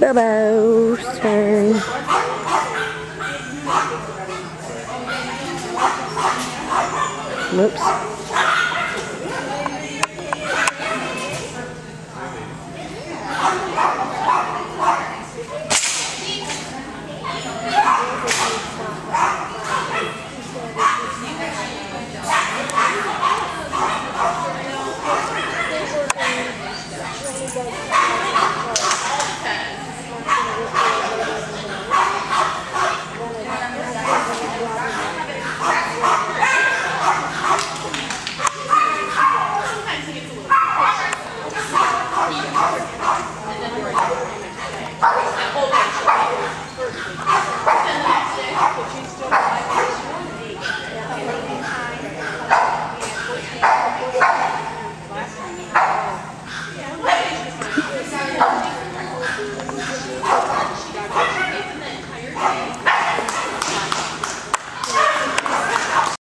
Bobo's turn. Whoops. Hurry!